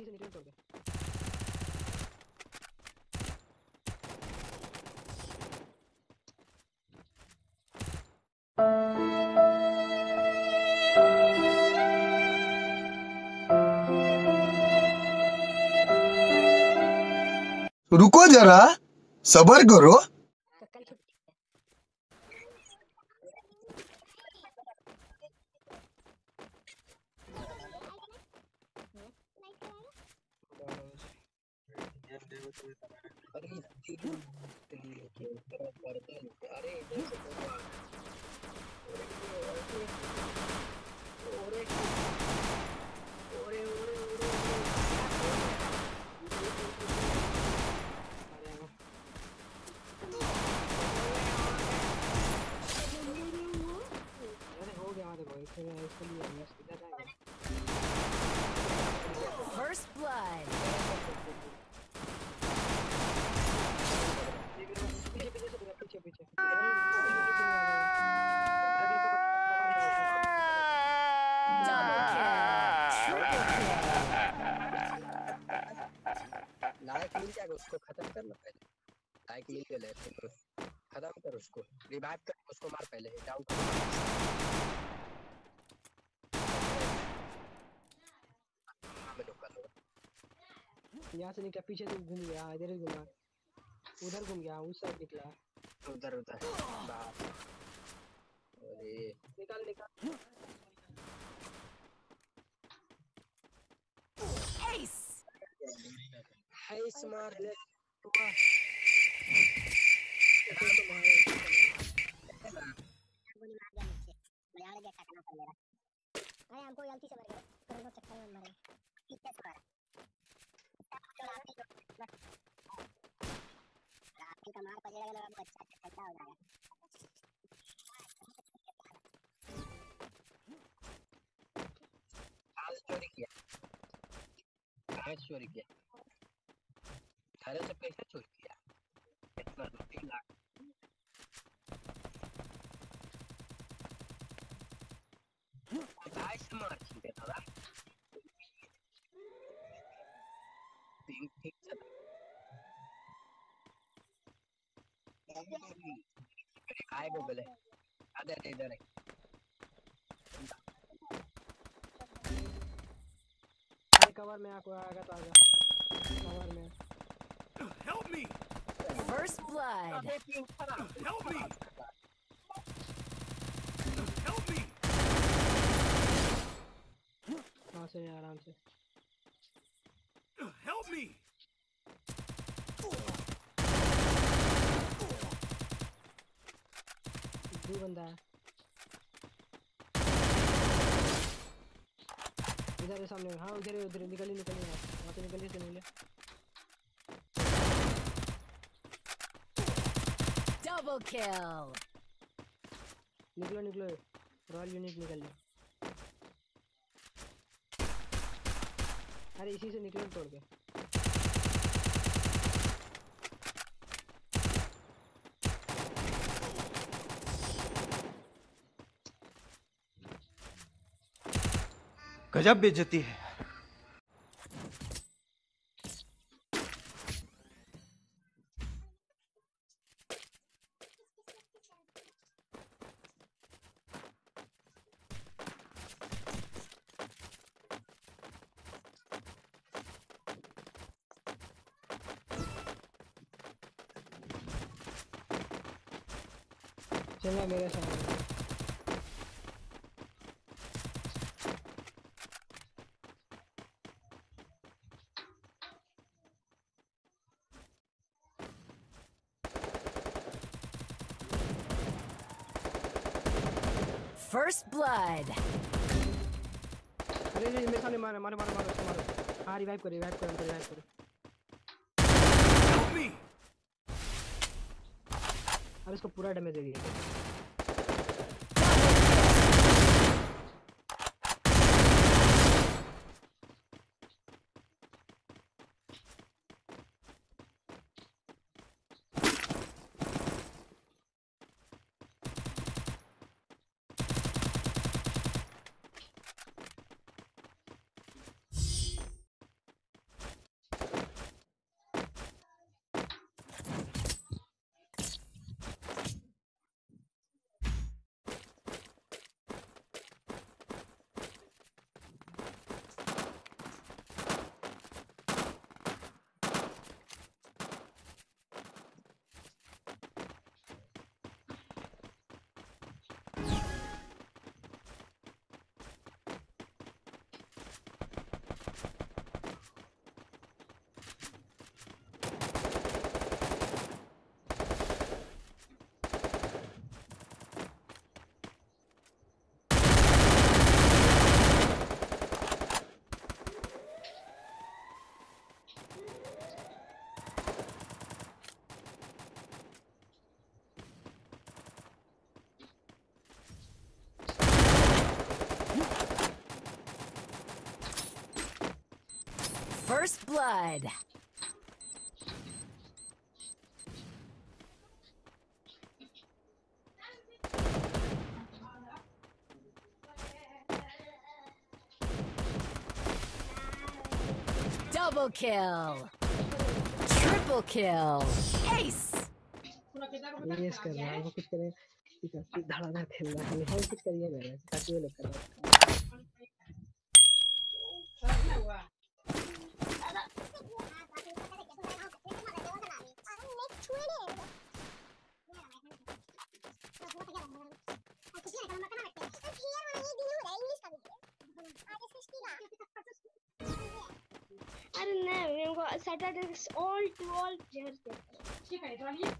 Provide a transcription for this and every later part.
इसी से तोड़ दे रुको जरा सबर करो। अरे उसको खत्म करना पहले। लायक मिल गया लेकिन तो। खत्म कर उसको। रिवाइव कर उसको मार पहले। डाउन कर। लूँगा यहाँ से निकला पीछे से घूम गया हाँ, इधर ही घूमा। उधर घूम गया उस साइड निकला। उधर उधर। बाप। अरे। निकाल निकाल Ace. है स्मार्ट अरे हमको गलती से मर गए करोड़ों चक्कर में मर पीछे से मारा रात का पड़ेगा ना हमको अच्छा ठंडा हो जाएगा चोरी किया चोरी किया थारे से पैसा चोरी किया कितना दो तीन लाख। आज मार छीटे दादा। तीन ठीक चला आए वो बोले। अरे इधर है कवर में आको आएगा तो आएगा कवर में। Help me! First blood. Help me! Help me! वहाँ से आराम से Help me! दो बंदा है इधर है सामने हाँ उधर है उधर निकलिए निकलिए वहाँ से निकलिए से निकलिए Double kill. निकलो निकलो। रॉयल यूनिट निकल लो। अरे इसी से निकलो तोड़ के। गजब बेइज्जती है। चलो मेरे सामने First blood. अरे मेरे सामने मारो मारो मारो मारो मारो। हाँ रिवाइव करो रिवाइव करो रिवाइव करो। अब इसको पूरा डैमेज दे दिया। First blood. Double kill. Triple kill. Ace. Race कर रहा है वो कुछ करे ठीक है फिर धड़ाधड़ खेल रहा है हम कुछ करिए कर रहे हैं ताकि वो लोग Saturday all to all players देखते हैं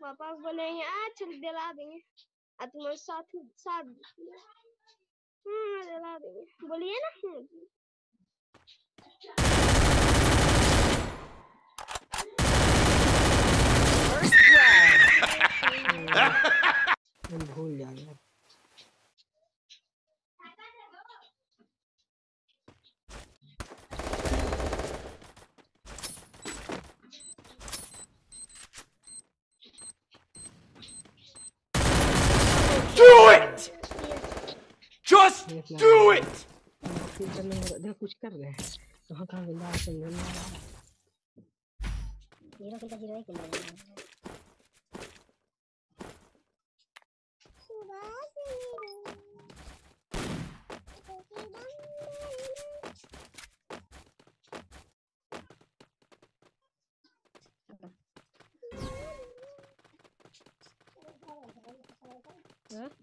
पापा को बोलेंगे आ चल दिला देंगे आ तुम्हारे साथ साथ हाँ दिला देंगे बोलिए ना हम्म। First blood. Just do it! फिर करने लगा देखो कुछ कर रहे हैं कहाँ कहाँ गंदा समझ में नहीं आ रहा जीरो किल का जीरो ही किल लगा और फिर ना ना हम ही मतलब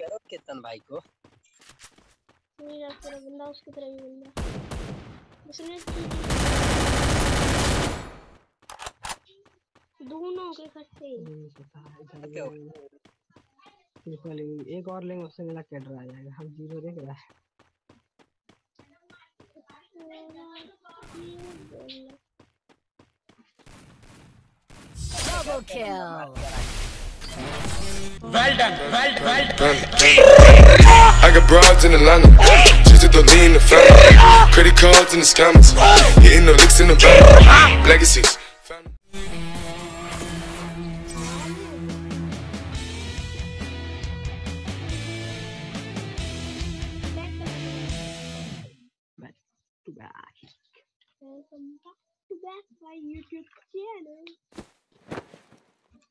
कर हैं केतन भाई को। केतन भाई को बंदा उसकी तरह भी बंदा। उसने दोनों के हो एक और लेंगे उससे मेरा कैडर आ जाएगा। हम ज़ीरो देख रहा है। Double kill. Well done, well, well I got broads in Atlanta. Just to lean the family. Credit cards and the scammers. Hitting the licks in the van. Legacies. Family. back to Welcome back to back my YouTube channel.